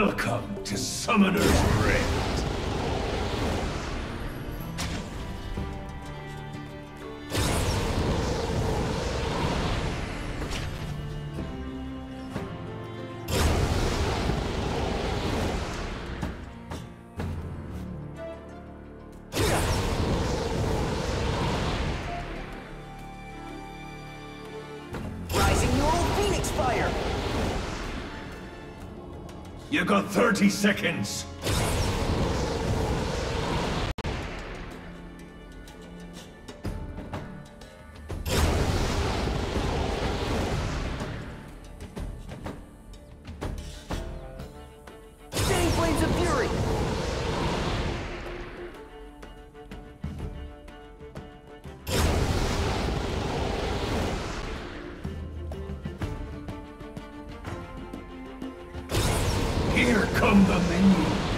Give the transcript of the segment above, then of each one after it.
Welcome to Summoner's. got 30 seconds. 根本没你。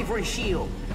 Bravery Shield.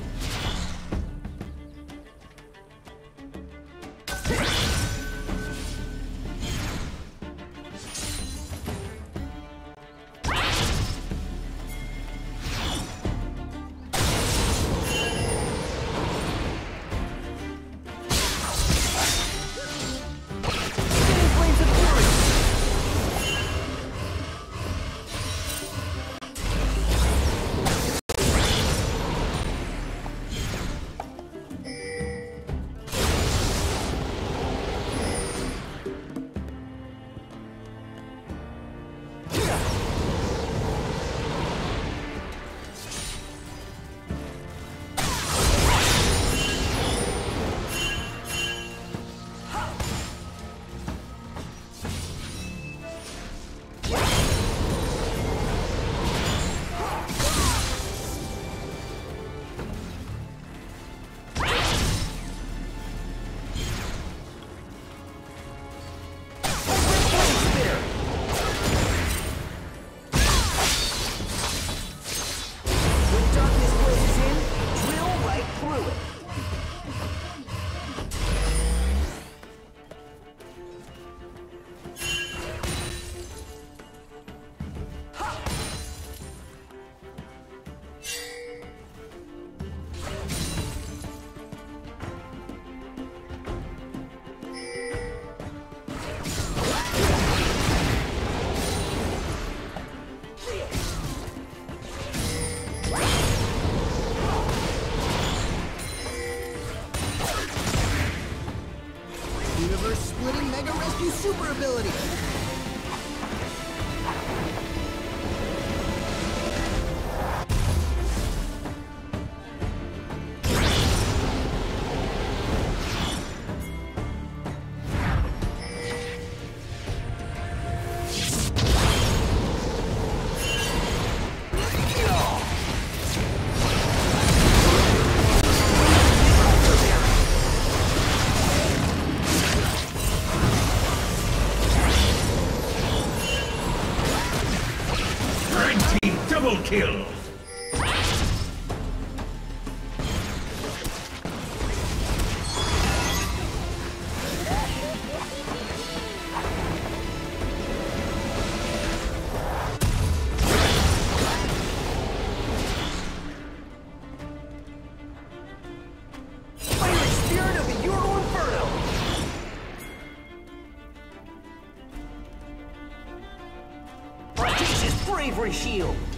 Bravery Shield.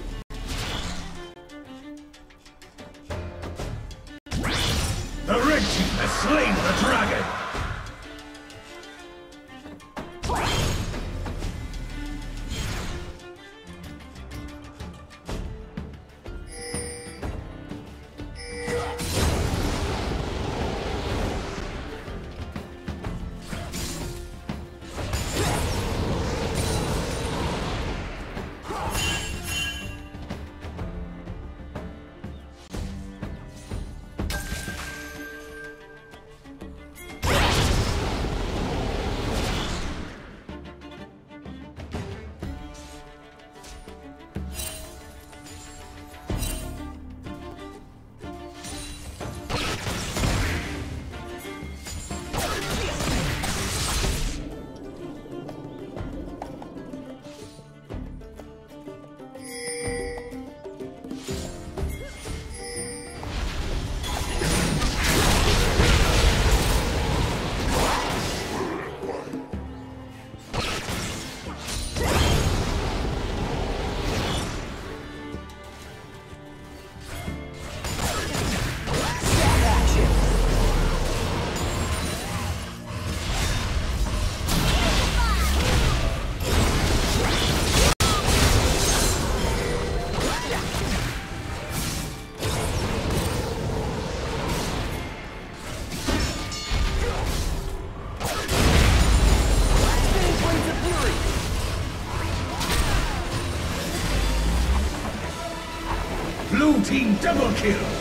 Double kill!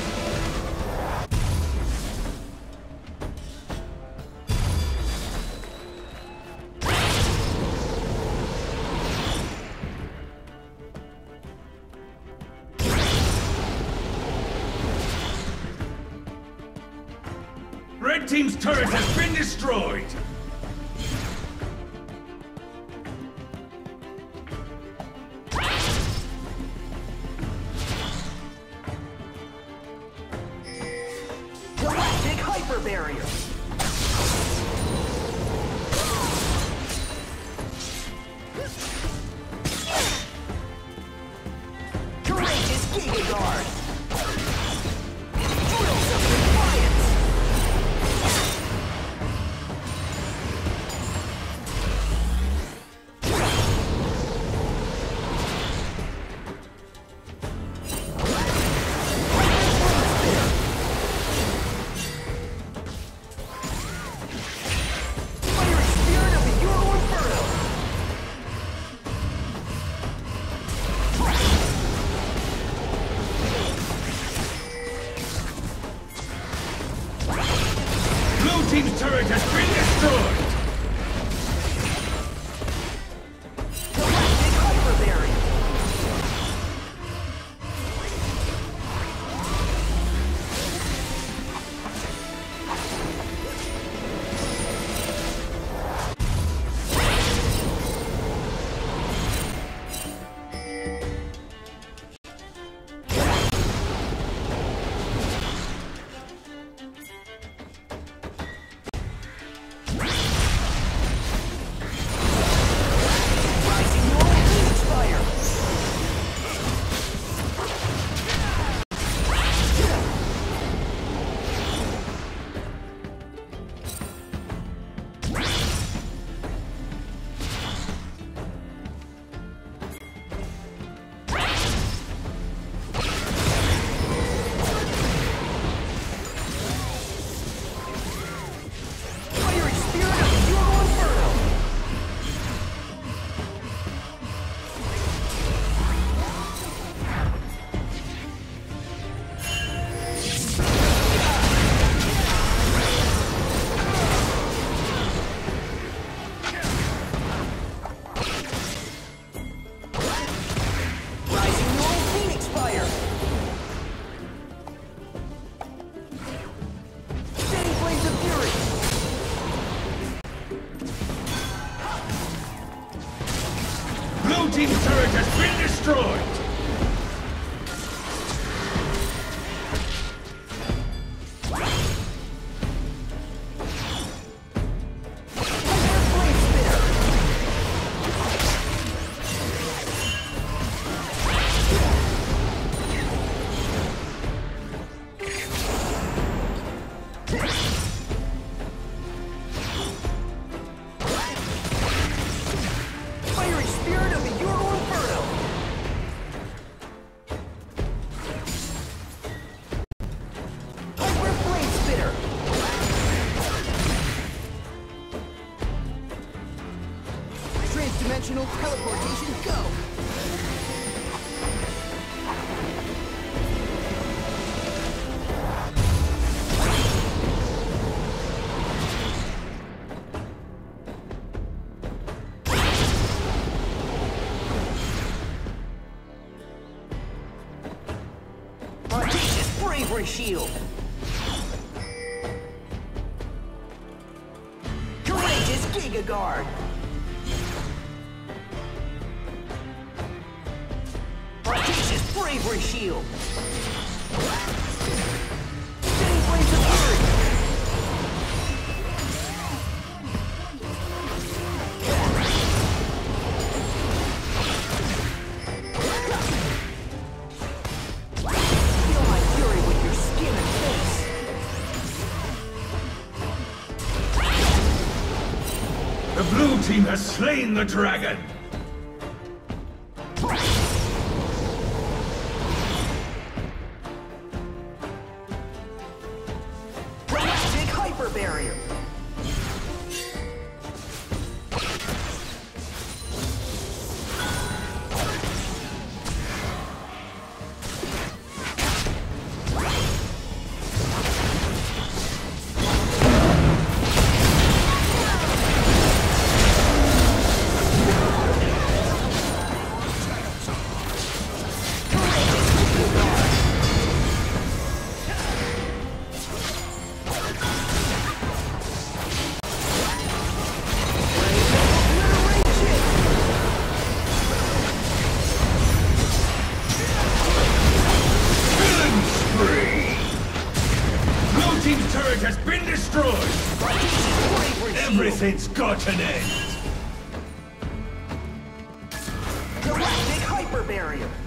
shield. Courageous Giga Guard. Prodigious Bravery Shield. slain the dragon! Hyper Barrier.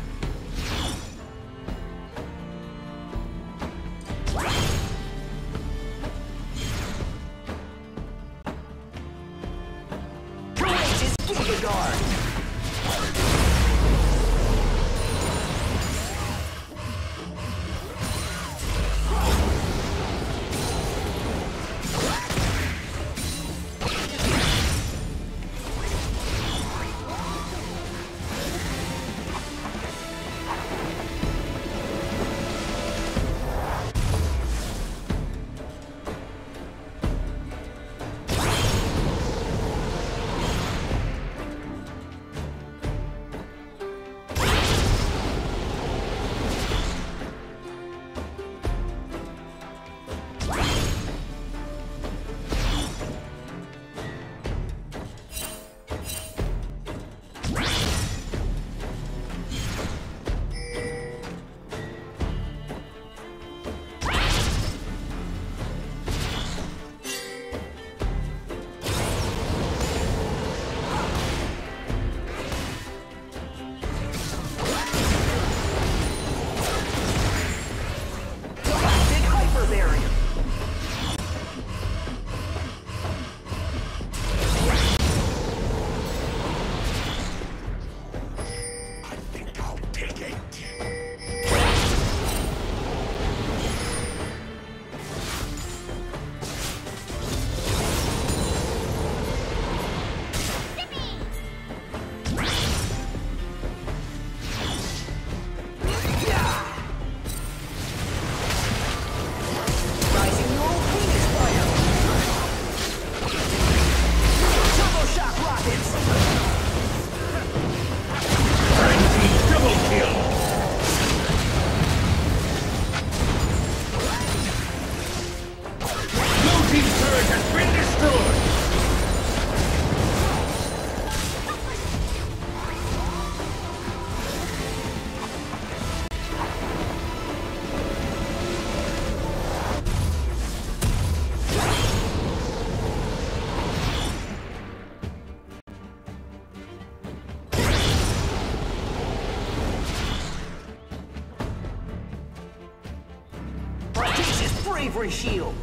Audacious Bravery Shield.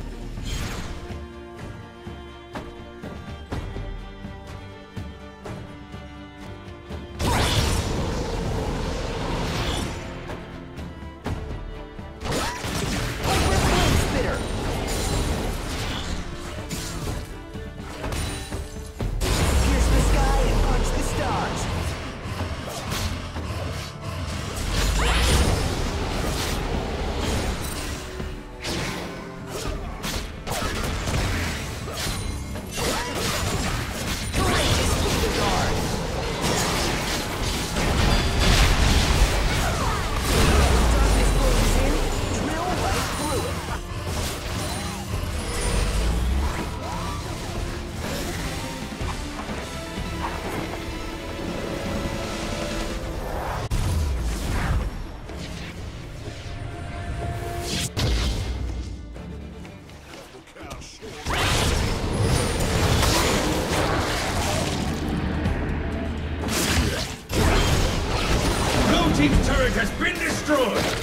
Turret has been destroyed.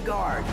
Guard.